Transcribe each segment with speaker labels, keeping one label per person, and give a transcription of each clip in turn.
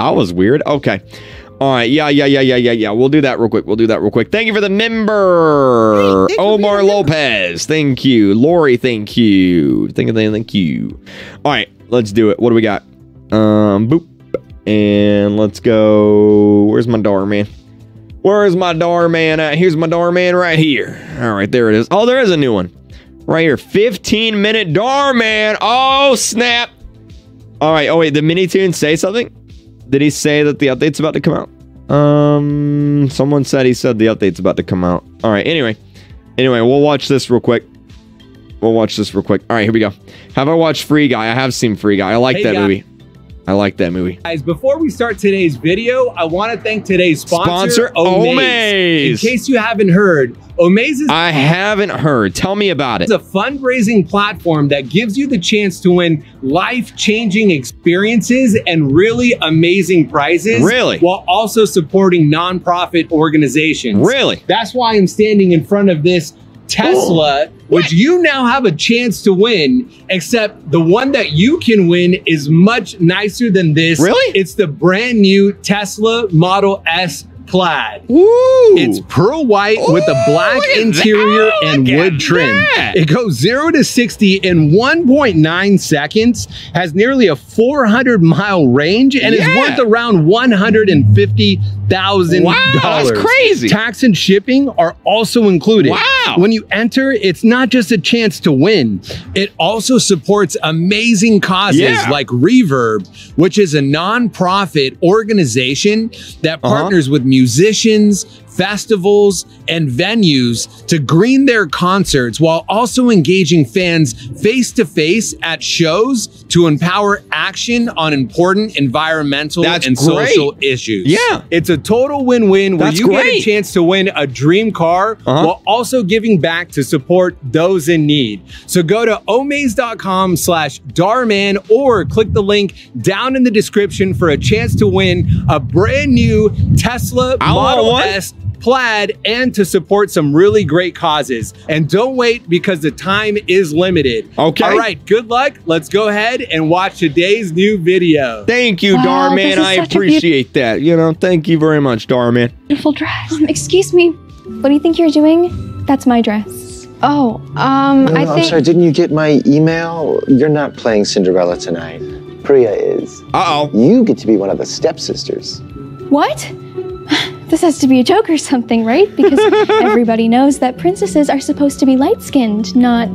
Speaker 1: That was weird. Okay. All right. Yeah, yeah, yeah, yeah, yeah, yeah. We'll do that real quick. We'll do that real quick. Thank you for the member.
Speaker 2: Hey, thank you for
Speaker 1: Omar
Speaker 2: being a member.
Speaker 1: Lopez. Thank you. Lori, thank you. Thank you, thank you. All right. Let's do it. What do we got? Um, boop. And let's go. Where's my door, man? Where's my Dhar Mann at? Here's my Dhar Mann right here. All right, there it is. Oh, there is a new one. Right here. 15 minute Dhar Mann. Oh, snap. All right. Oh, wait. The mini Minitoon say something? Did he say that the update's about to come out? Um, someone said he said the update's about to come out. All right. Anyway, anyway, we'll watch this real quick. We'll watch this real quick. All right, here we go. Have I watched Free Guy? I have seen Free Guy. I like
Speaker 2: Hey,
Speaker 1: that
Speaker 2: guy.
Speaker 1: movie. I like that movie.
Speaker 2: Guys, before we start today's video, I want to thank today's sponsor,
Speaker 1: Sponsor,
Speaker 2: Omaze.
Speaker 1: Omaze.
Speaker 2: In case you haven't heard, Omaze is
Speaker 1: I haven't heard. Tell me about it.
Speaker 2: It's a fundraising platform that gives you the chance to win life-changing experiences and really amazing prizes.
Speaker 1: Really?
Speaker 2: While also supporting nonprofit organizations.
Speaker 1: Really?
Speaker 2: That's why I'm standing in front of this Tesla, which you now have a chance to win, except the one that you can win is much nicer than this.
Speaker 1: Really?
Speaker 2: It's the brand new Tesla Model S Plaid.
Speaker 1: Woo!
Speaker 2: It's pearl white with a black interior
Speaker 1: that.
Speaker 2: and wood trim.
Speaker 1: that.
Speaker 2: It goes 0 to 60 in 1.9 seconds, has nearly a 400 mile range, and is worth around $150,000.
Speaker 1: Wow, that's crazy.
Speaker 2: Tax and shipping are also included.
Speaker 1: Wow.
Speaker 2: When you enter, it's not just a chance to win, it also supports amazing causes
Speaker 1: Yeah.
Speaker 2: like Reverb, which is a nonprofit organization that
Speaker 1: Uh-huh.
Speaker 2: partners with musicians, festivals, and venues to green their concerts while also engaging fans face to face at shows to empower action on important environmental
Speaker 1: That's
Speaker 2: and
Speaker 1: great.
Speaker 2: social issues.
Speaker 1: Yeah.
Speaker 2: It's a total win win where you get a chance to win a dream car
Speaker 1: Uh-huh.
Speaker 2: while also giving back to support those in need. So go to omaze.com slash Dhar Mann or click the link down in the description for a chance to win a brand new Tesla
Speaker 1: I
Speaker 2: Model. S plaid and to support some really great causes. And don't wait because the time is limited.
Speaker 1: Okay.
Speaker 2: All right, good luck. Let's go ahead and watch today's new video.
Speaker 1: Thank you,
Speaker 3: Wow, Dhar Mann.
Speaker 1: I appreciate that. You know, thank you very much, Dhar Mann.
Speaker 3: beautiful dress. Um, excuse me. What do you think you're doing? That's my dress. Oh, um,
Speaker 4: No,
Speaker 3: I
Speaker 4: no, I'm
Speaker 3: think.
Speaker 4: sorry, didn't you get my email? You're not playing Cinderella tonight. Priya is.
Speaker 1: Uh oh.
Speaker 4: You get to be one of the stepsisters.
Speaker 3: What? This has to be a joke or something, right? Because everybody knows that princesses are supposed to be light skinned, not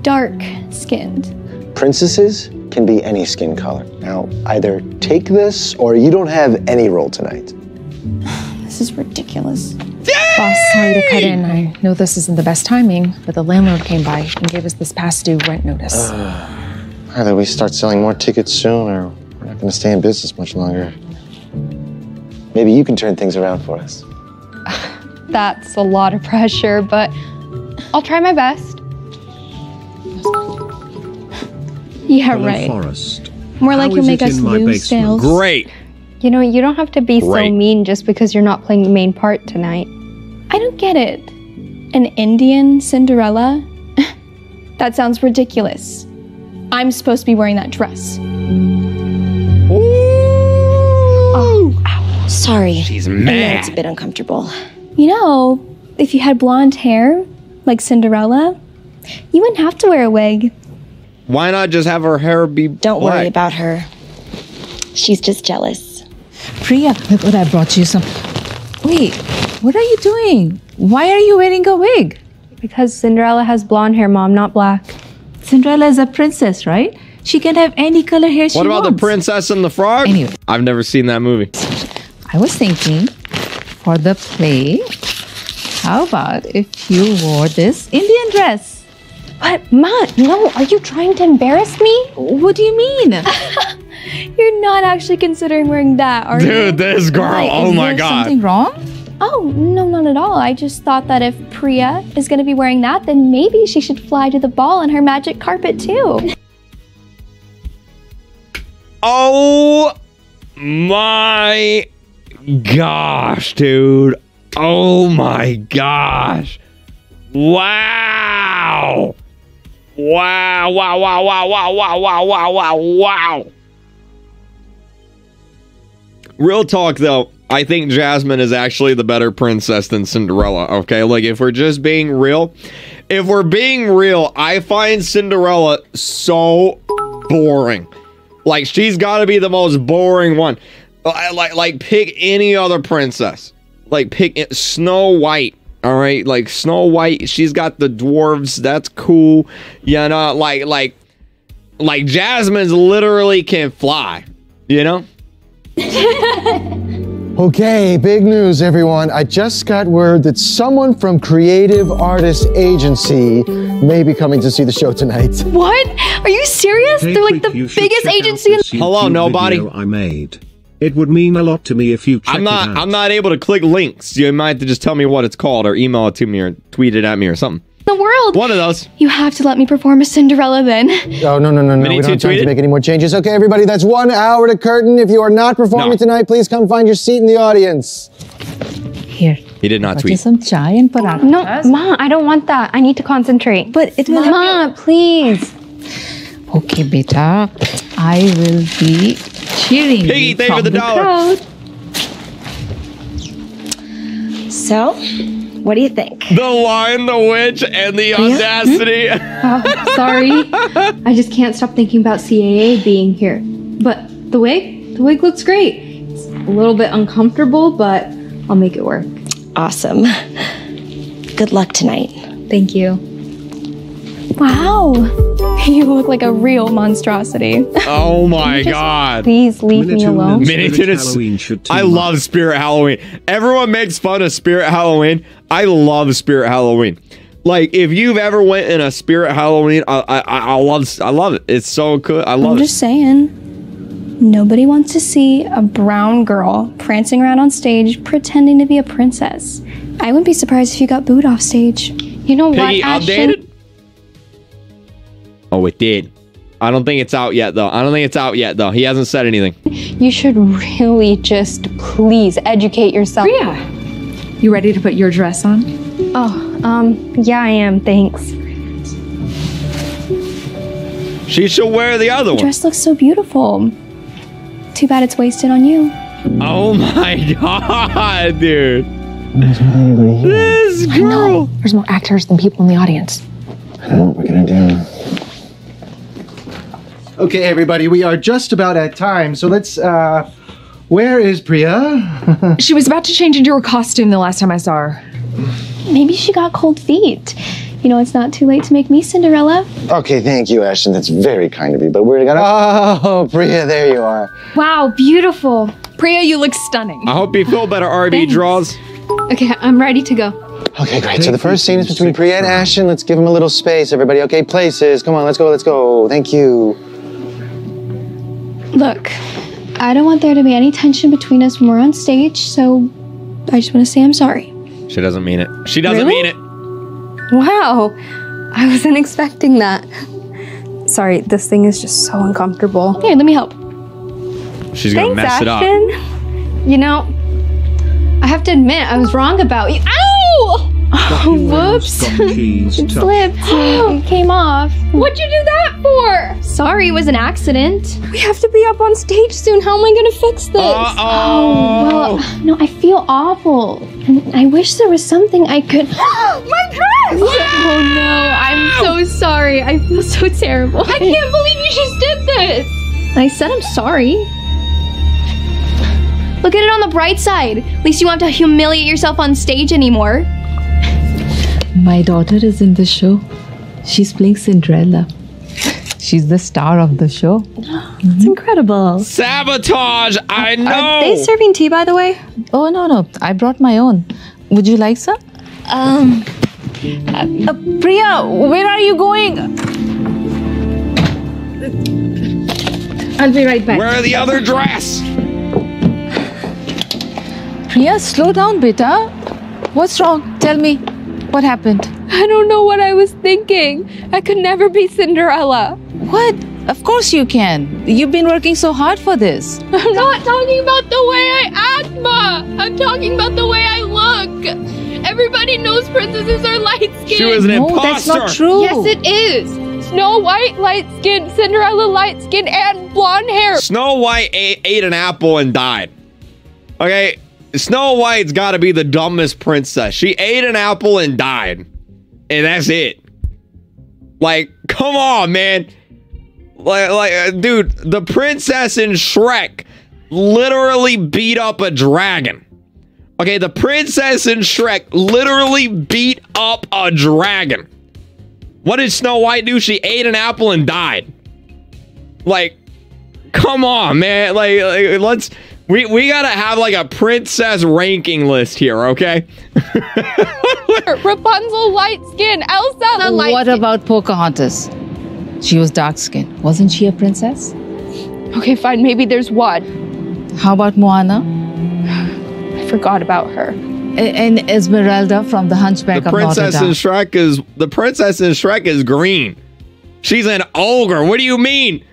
Speaker 3: dark skinned.
Speaker 4: Princesses can be any skin color. Now, either take this or you don't have any role tonight.
Speaker 3: This is ridiculous.
Speaker 5: Boss, sorry to cut in. I know this isn't the best timing, but the landlord came by and gave us this past due rent notice.
Speaker 4: Either we start selling more tickets soon or we're not going to stay in business much longer. Maybe you can turn things around for us.
Speaker 3: That's a lot of pressure, but I'll try my best. Yeah,
Speaker 6: Hello,
Speaker 3: right.
Speaker 6: Forest.
Speaker 3: More like you'll make
Speaker 6: it
Speaker 3: us
Speaker 6: in
Speaker 3: lose sales.
Speaker 1: Great.
Speaker 7: You know, you don't have to be
Speaker 1: Great.
Speaker 7: so mean just because you're not playing the main part tonight.
Speaker 3: I don't get it. An Indian Cinderella? that sounds ridiculous. I'm supposed to be wearing that dress.
Speaker 8: Sorry.
Speaker 1: She's
Speaker 8: I know it's a bit uncomfortable.
Speaker 3: You know, if you had blonde hair, like Cinderella, you wouldn't have to wear a wig.
Speaker 1: Why not just have her hair be
Speaker 8: Don't
Speaker 1: black?
Speaker 8: worry about her. She's just jealous.
Speaker 9: Priya, look what I brought you some. Wait, what are you doing? Why are you wearing a wig?
Speaker 7: Because Cinderella has blonde hair, Mom, not black.
Speaker 9: Cinderella is a princess, right? She can have any color hair she wants.
Speaker 1: What about the Princess and the Frog?
Speaker 9: Anyway.
Speaker 1: I've never seen that movie.
Speaker 9: I was thinking, for the play, how about if you wore this Indian dress?
Speaker 3: What? Ma, no, are you trying to embarrass me?
Speaker 9: What do you mean?
Speaker 3: You're not actually considering wearing that, are you?
Speaker 1: Dude, this girl.
Speaker 9: Why,
Speaker 1: oh
Speaker 9: is
Speaker 1: my
Speaker 9: there
Speaker 1: god.
Speaker 9: Something wrong?
Speaker 3: Oh, no, not at all. I just thought that if Priya is going to be wearing that, then maybe she should fly to the ball on her magic carpet too.
Speaker 1: Oh my gosh, dude. Oh my gosh. Wow. Wow, wow, wow, wow, wow, wow, wow, wow, wow, wow. Real talk though, I think Jasmine is actually the better princess than Cinderella. Okay, like if we're just being real, if we're being real, I find Cinderella so boring. Like she's got to be the most boring one. Like, like, like pick any other princess. Like pick it- Snow White. All right, like Snow White, she's got the dwarves. That's cool. You know, like like like Jasmine's literally can fly. You know.
Speaker 4: Okay, big news, everyone. I just got word that someone from Creative Artist Agency may be coming to see the show tonight.
Speaker 3: What? Are you serious? They're like the biggest agency in
Speaker 1: Hello, nobody.
Speaker 6: I made. It would mean a lot to me if you check
Speaker 1: I'm not
Speaker 6: it out.
Speaker 1: I'm not able to click links. You might have to just tell me what it's called or email it to me or tweet it at me or something.
Speaker 3: the world.
Speaker 1: One of those.
Speaker 3: You have to let me perform a Cinderella then.
Speaker 4: Oh, no, no, no, no.
Speaker 1: Minnie
Speaker 4: We don't have
Speaker 1: two
Speaker 4: time to
Speaker 1: tweeted?
Speaker 4: make any more changes. Okay, everybody, that's one hour to curtain. If you are not performing
Speaker 1: No.
Speaker 4: tonight, please come find your seat in the audience.
Speaker 9: Here,
Speaker 1: He did not
Speaker 9: got
Speaker 1: tweet.
Speaker 9: you some chai and parathas.
Speaker 7: No, Ma, I don't want that. I need to concentrate.
Speaker 9: But it will help
Speaker 7: Ma, please.
Speaker 9: you. Okay, beta. I will be cheering
Speaker 1: Piggy,
Speaker 9: you
Speaker 1: thank for
Speaker 9: from
Speaker 1: the dollar.
Speaker 9: crowd.
Speaker 8: So, what do you think?
Speaker 1: The Lion, the Witch, and the Audacity. Hmm?
Speaker 7: Oh, sorry. I just can't stop thinking about CAA being here. But the wig, the wig looks great. It's a little bit uncomfortable, but I'll make it work.
Speaker 8: Awesome. Good luck tonight.
Speaker 7: Thank you.
Speaker 3: Wow. You look like a real monstrosity.
Speaker 1: oh my god.
Speaker 7: Please leave me
Speaker 6: Minitoon
Speaker 7: alone.
Speaker 6: and
Speaker 1: Minnie
Speaker 6: Spirit
Speaker 1: Toon
Speaker 6: Halloween should team
Speaker 1: I
Speaker 6: up.
Speaker 1: love Spirit Halloween. Everyone makes fun of Spirit Halloween. I love Spirit Halloween. Like if you've ever went in a Spirit Halloween, I I, I I love I love it. It's so good. I love it.
Speaker 3: I'm
Speaker 1: it.
Speaker 3: just saying. Nobody wants to see a brown girl prancing around on stage pretending to be a princess. I wouldn't be surprised if you got booed off stage.
Speaker 7: You know
Speaker 1: Piggy
Speaker 7: what, Ashton?
Speaker 1: updated. Oh, it did. I don't think it's out yet though. I don't think it's out yet though. He hasn't said anything.
Speaker 7: You should really just please educate yourself.
Speaker 5: Priya, you ready to put your dress on?
Speaker 7: Oh, um, yeah, I am. Thanks.
Speaker 1: She should wear the other one.
Speaker 3: Dress looks so beautiful. Too bad it's wasted on you.
Speaker 1: Oh my god, dude. This girl.
Speaker 5: There's more actors than people in the audience.
Speaker 4: I don't know what we're gonna do. Okay, everybody, we are just about at time, so let's, uh, where is Priya?
Speaker 5: She was about to change into her costume the last time I saw her.
Speaker 3: Maybe she got cold feet. You know, it's not too late to make me Cinderella.
Speaker 4: Okay, thank you, Ashton. That's very kind of you, but we're gonna. Oh, Priya, there you are.
Speaker 7: Wow, beautiful.
Speaker 5: Priya, you look stunning.
Speaker 1: I hope you feel better, RB draws.
Speaker 7: Okay, I'm ready to go.
Speaker 4: Okay, great. So the first scene is between Priya and Ashton. Let's give them a little space, everybody. Okay, places. Come on, let's go, let's go. Thank you.
Speaker 3: Look, I don't want there to be any tension between us when we're on stage, so I just want to say I'm sorry.
Speaker 1: She doesn't mean it. She doesn't
Speaker 7: Really?
Speaker 1: mean it.
Speaker 7: Wow, I wasn't expecting that. Sorry, this thing is just so uncomfortable.
Speaker 3: Here, let me help.
Speaker 1: She's gonna
Speaker 7: Thanks,
Speaker 1: mess it up.
Speaker 7: You know, I have to admit, I was wrong about you. Ow! Oh, whoops.
Speaker 6: Scotch cheese
Speaker 3: It slipped. and came off.
Speaker 7: What'd you do that for?
Speaker 3: Sorry, it was an accident.
Speaker 7: We have to be up on stage soon. How am I gonna fix this?
Speaker 1: Uh-oh.
Speaker 3: Oh, well, no, I feel awful. And I wish there was something I could.
Speaker 7: My dress!
Speaker 3: Oh no, I'm so sorry. I feel so terrible.
Speaker 7: I can't believe you just did this.
Speaker 3: I said I'm sorry. Look at it on the bright side. At least you won't have to humiliate yourself on stage anymore.
Speaker 9: My daughter is in the show. She's playing Cinderella. She's the star of the show.
Speaker 7: It's incredible.
Speaker 1: Sabotage! I know!
Speaker 7: Are they serving tea, by the way?
Speaker 9: Oh, no, no. I brought my own. Would you like some?
Speaker 8: Um,
Speaker 9: Uh, Priya, where are you going?
Speaker 5: I'll be right back.
Speaker 1: Where are the other dress!
Speaker 9: Priya, slow down, beta. What's wrong? Tell me. What happened?
Speaker 7: I don't know what I was thinking. I could never be Cinderella.
Speaker 9: What? Of course you can. You've been working so hard for this.
Speaker 7: I'm not talking about the way I act, Ma. I'm talking about the way I look. Everybody knows princesses are light skinned.
Speaker 1: She was an
Speaker 9: No,
Speaker 1: imposter!
Speaker 9: that's not true.
Speaker 7: Yes, it is. Snow White, light skinned, Cinderella, light skinned, and blonde hair.
Speaker 1: Snow White ate, ate an apple and died. Okay, Snow White's got to be the dumbest princess. She ate an apple and died, and that's it. Like, come on, man. Like, like, uh, dude, the princess in Shrek literally beat up a dragon. Okay, the princess in Shrek literally beat up a dragon. What did Snow White do? She ate an apple and died. Like, come on, man. Like, like, let's we we gotta have like a princess ranking list here, okay?
Speaker 10: Rapunzel, light skin. Elsa, the light
Speaker 9: What about Pocahontas? She was dark skinned. Wasn't she a princess?
Speaker 10: Okay, fine. Maybe there's one.
Speaker 9: How about Moana?
Speaker 10: I forgot about her.
Speaker 9: A- And Esmeralda from The Hunchback
Speaker 1: The
Speaker 9: of Notre Dame.
Speaker 1: The princess in
Speaker 9: Dame.
Speaker 1: Shrek is the princess in Shrek is green. She's an ogre. What do you mean?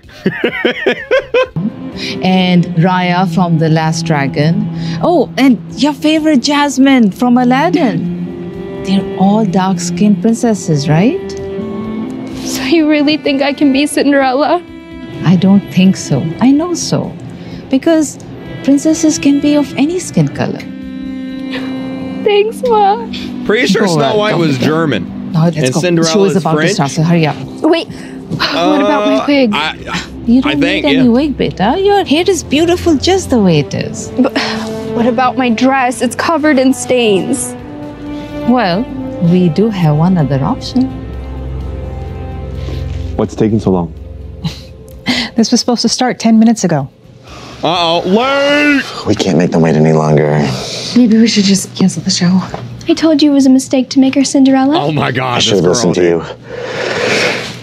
Speaker 9: and Raya from The Last Dragon. Oh, and your favorite Jasmine from Aladdin. They're all dark skinned princesses, right?
Speaker 10: So you really think I can be Cinderella?
Speaker 9: I don't think so. I know so. Because princesses can be of any skin color.
Speaker 10: Thanks, Ma.
Speaker 1: Pretty sure
Speaker 9: You're
Speaker 1: Snow White
Speaker 9: welcome.
Speaker 1: was German.
Speaker 9: No, let's
Speaker 1: and
Speaker 9: go.
Speaker 1: Cinderella
Speaker 9: Show is
Speaker 1: is
Speaker 9: about
Speaker 1: French.
Speaker 9: to start, so hurry up.
Speaker 10: Wait, what about my
Speaker 1: Uh,
Speaker 10: wig?
Speaker 1: I,
Speaker 9: You don't
Speaker 1: I think,
Speaker 9: need any
Speaker 1: yeah.
Speaker 9: wig, beta. Your hair is beautiful just the way it is.
Speaker 10: But what about my dress? It's covered in stains.
Speaker 9: Well, we do have one other option.
Speaker 11: What's taking so long?
Speaker 5: This was supposed to start 10 minutes ago.
Speaker 1: Uh oh, late.
Speaker 4: We can't make them wait any longer.
Speaker 5: Maybe we should just cancel the show.
Speaker 3: I told you it was a mistake to make her Cinderella.
Speaker 1: Oh my God,
Speaker 4: I should have listened to you.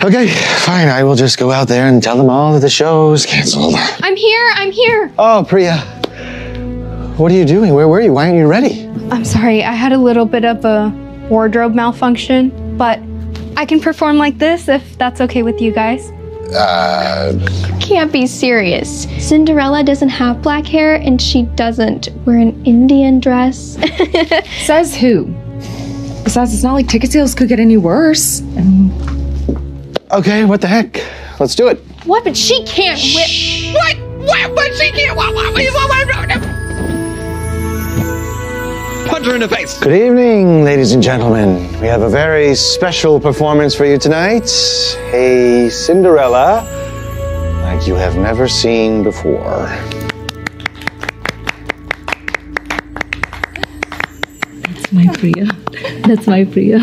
Speaker 4: Okay, fine. I will just go out there and tell them all that the show's canceled.
Speaker 7: I'm here. I'm here.
Speaker 4: Oh, Priya. What are you doing? Where were you? Why aren't you ready?
Speaker 7: I'm sorry. I had a little bit of a wardrobe malfunction, but I can perform like this if that's okay with you guys.
Speaker 4: Uh,
Speaker 3: Can't be serious. Cinderella doesn't have black hair and she doesn't wear an Indian dress.
Speaker 5: Says who? Besides, it's not like ticket sales could get any worse.
Speaker 4: okay, what the heck? Let's do it.
Speaker 7: What? But she can't whip.
Speaker 10: What? What? But she can't. What? What? What? What? what-
Speaker 1: Punch her in the face.
Speaker 4: Good evening, ladies and gentlemen. We have a very special performance for you tonight. A Cinderella like you have never seen before.
Speaker 9: That's my Priya. That's my Priya.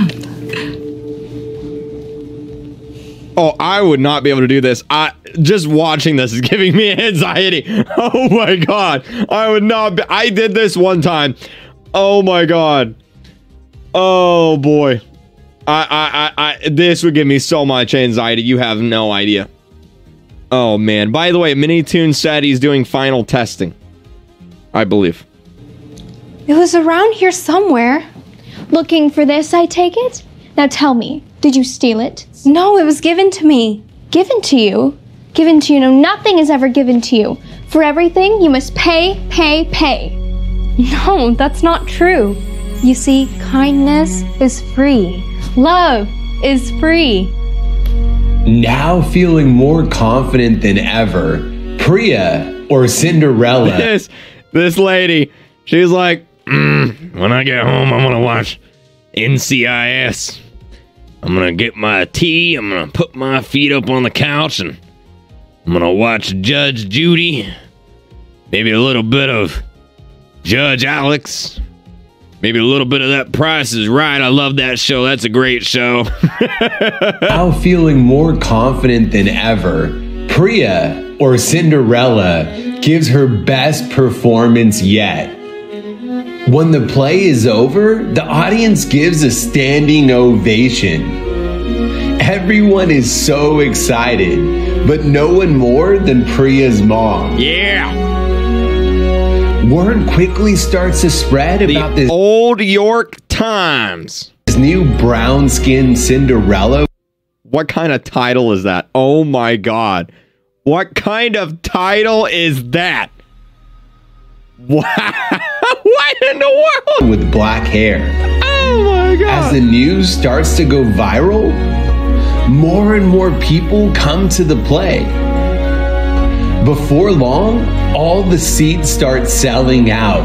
Speaker 1: Oh, I would not be able to do this. I just watching this is giving me anxiety. Oh my god. I would not be I did this one time. Oh my god. Oh boy. I I I, I this would give me so much anxiety. You have no idea. Oh man. By the way, Minitoon said he's doing final testing. I believe.
Speaker 7: It was around here somewhere.
Speaker 3: Looking for this, I take it? Now tell me, did you steal it?
Speaker 7: No, it was given to me.
Speaker 3: Given to you? Given to you? No, nothing is ever given to you. For everything, you must pay, pay, pay.
Speaker 7: No, that's not true. You see, kindness is free. Love is free.
Speaker 2: Now feeling more confident than ever, Priya or Cinderella
Speaker 1: This this lady, she's like, "Mm, when I get home, I'm gonna watch NCIS. I'm gonna get my tea. I'm gonna put my feet up on the couch and I'm gonna watch Judge Judy. Maybe a little bit of Judge Alex. Maybe a little bit of that Price is Right. I love that show. That's a great show.
Speaker 2: now feeling more confident than ever, Priya or Cinderella gives her best performance yet. When the play is over, the audience gives a standing ovation. Everyone is so excited, but no one more than Priya's mom.
Speaker 1: yeah.
Speaker 2: Word quickly starts to spread about this
Speaker 1: Old York Times.
Speaker 2: new brown skinned Cinderella
Speaker 1: What kind of title is that? Oh my god. What kind of title is that? Wow. what in the world?
Speaker 2: with black hair.
Speaker 1: Oh my god.
Speaker 2: As the news starts to go viral, more and more people come to the play. Before long,
Speaker 12: all the seats start selling out.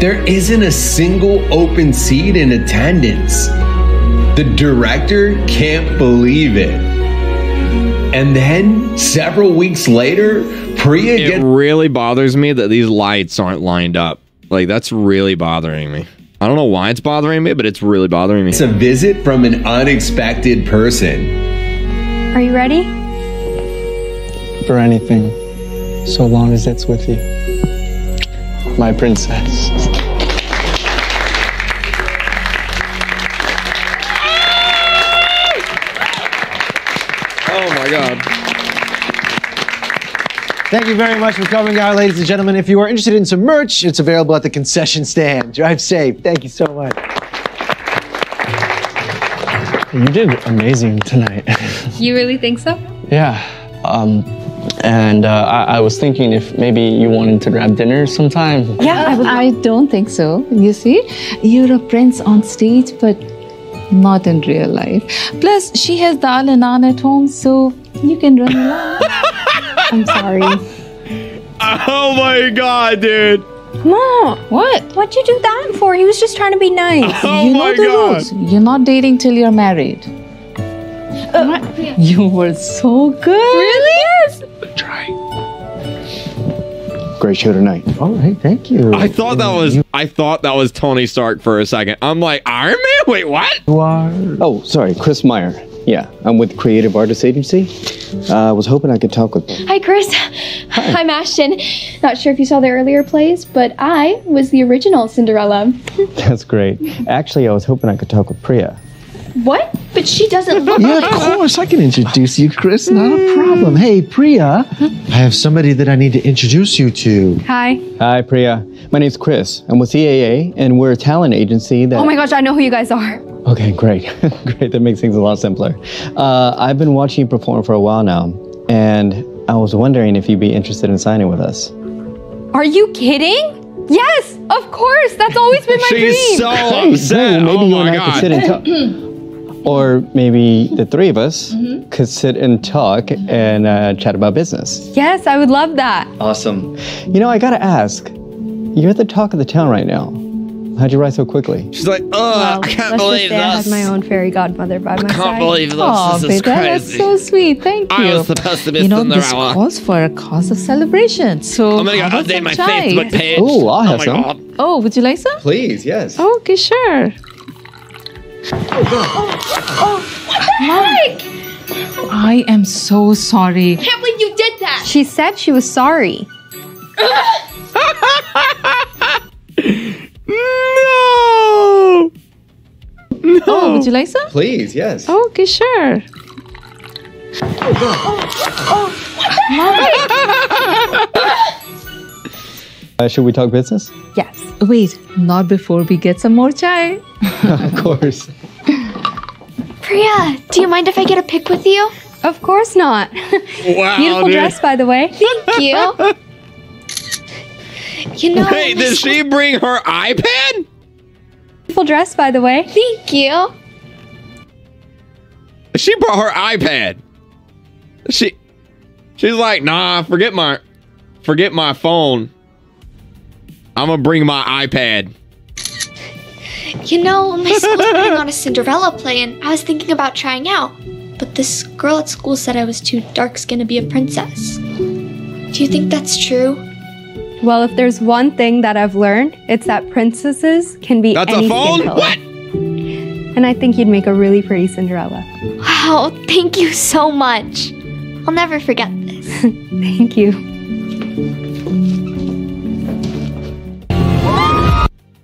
Speaker 12: There isn't a single open seat in attendance. The director can't believe it. And then, several weeks later, Priya
Speaker 1: It
Speaker 12: gets
Speaker 1: really bothers me that these lights aren't lined up. Like that's really bothering me. I don't know why it's bothering me, but it's really bothering me.
Speaker 12: It's a visit from an unexpected person.
Speaker 7: Are you ready?
Speaker 11: For anything, so long as it's with you. My princess.
Speaker 1: Oh my god.
Speaker 4: Thank you very much for coming out, ladies and gentlemen. If you are interested in some merch, it's available at the concession stand. Drive safe. Thank you so much.
Speaker 11: You did amazing tonight.
Speaker 13: You really think so?
Speaker 11: yeah. Um, and uh, I, I was thinking if maybe you wanted to grab dinner sometime.
Speaker 9: Yeah, I, I don't think so. You see, you're a prince on stage, but not in real life. Plus, she has Dal and Naan at home, so you can run along.
Speaker 7: I'm sorry.
Speaker 1: Oh my god, dude.
Speaker 7: Mom,
Speaker 9: what?
Speaker 7: what'd you do that for? He was just trying to be nice.
Speaker 1: Oh
Speaker 9: you
Speaker 1: my
Speaker 9: know the
Speaker 1: god.
Speaker 9: rules. You're not dating till you're married. You were so good.
Speaker 7: Really? Yes.
Speaker 11: Great show tonight.
Speaker 4: Oh, hey, thank you.
Speaker 1: I thought that was I thought that was Tony Stark for a second. I'm like, Iron Man? Wait, what?
Speaker 4: You are.
Speaker 11: Oh, sorry, Chris Meyer. Yeah, I'm with Creative Artists Agency. I uh, was hoping I could talk with.
Speaker 14: Hi, Chris. Hi. I'm Ashton. Not sure if you saw the earlier plays, but I was the original Cinderella.
Speaker 11: That's great. Actually, I was hoping I could talk with Priya.
Speaker 14: What? But she doesn't look
Speaker 4: Yeah,
Speaker 14: like
Speaker 4: of course. I can introduce you, Chris. Not a problem. Hey, Priya. I have somebody that I need to introduce you to.
Speaker 7: Hi.
Speaker 11: Hi, Priya. My name's Chris. I'm with CAA, and we're a talent agency that.
Speaker 7: Oh my gosh, I know who you guys are.
Speaker 11: Okay, great. great. That makes things a lot simpler. Uh, I've been watching you perform for a while now, and I was wondering if you'd be interested in signing with us.
Speaker 7: Are you kidding? Yes, of course. That's always been my
Speaker 1: She's
Speaker 7: dream.
Speaker 1: so
Speaker 11: Hey, maybe
Speaker 1: oh
Speaker 11: you
Speaker 1: my
Speaker 11: and I could sit and talk. Or maybe the three of us could sit and talk and uh, chat about business.
Speaker 7: Yes, I would love that.
Speaker 11: Awesome. You know, I gotta ask, you're the talk of the town right now. How'd you rise so quickly?
Speaker 1: She's like, oh, I can't
Speaker 7: let's
Speaker 1: believe
Speaker 7: just say I
Speaker 1: this.
Speaker 7: had my own fairy godmother by my side.
Speaker 1: I can't
Speaker 7: side.
Speaker 1: believe this.
Speaker 9: Oh,
Speaker 1: this is
Speaker 9: Peter, that's so sweet. Thank you.
Speaker 1: I was supposed to be
Speaker 9: you know, this
Speaker 1: Cinderella.
Speaker 9: calls for a cause of celebration. So
Speaker 1: I'm gonna go update my
Speaker 9: chai?
Speaker 1: Facebook page.
Speaker 11: Ooh, I'll have
Speaker 1: oh my
Speaker 11: some.
Speaker 1: god.
Speaker 9: Oh, would you like some?
Speaker 11: Please, yes.
Speaker 9: Okay, sure.
Speaker 14: Mike!
Speaker 9: I am so sorry.
Speaker 14: I Can't believe you did that!
Speaker 7: She said she was sorry.
Speaker 1: No. No.
Speaker 9: Oh, would you like some?
Speaker 11: Please, yes.
Speaker 9: Okay, sure.
Speaker 11: Oh, oh, oh, Uh, should we talk business?
Speaker 9: Yes. Wait, not before we get some more chai.
Speaker 11: of course.
Speaker 14: Priya, do you mind if I get a pic with you?
Speaker 7: Of course not.
Speaker 1: Wow,
Speaker 7: Beautiful
Speaker 1: dude.
Speaker 7: dress, by the way.
Speaker 14: Thank you. you know,
Speaker 1: Wait, did she bring her iPad?
Speaker 7: Beautiful dress, by the way.
Speaker 14: Thank you.
Speaker 1: She brought her iPad. She, she's like, nah, forget my, forget my phone. I'm gonna bring my iPad.
Speaker 14: You know, my school's putting on a Cinderella play, and I was thinking about trying out. But this girl at school said I was too dark skinned to be a princess. Do you think that's true?
Speaker 7: Well, if there's one thing that I've learned, it's that princesses can be
Speaker 1: That's
Speaker 7: any
Speaker 1: a phone?
Speaker 7: skin color.
Speaker 1: What?
Speaker 7: And I think you'd make a really pretty Cinderella.
Speaker 14: Wow, thank you so much. I'll never forget this.
Speaker 7: Thank you.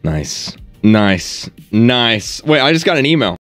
Speaker 1: Nice, nice, nice. Wait, I just got an email.